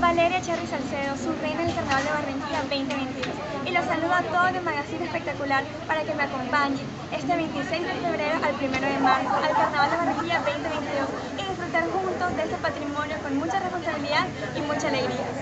Valeria Cherry Salcedo, su reina del Carnaval de Barranquilla 2022 y los saludo a todos de Magazine Espectacular para que me acompañen este 26 de febrero al 1 de marzo al Carnaval de Barranquilla 2022 y disfrutar juntos de este patrimonio con mucha responsabilidad y mucha alegría.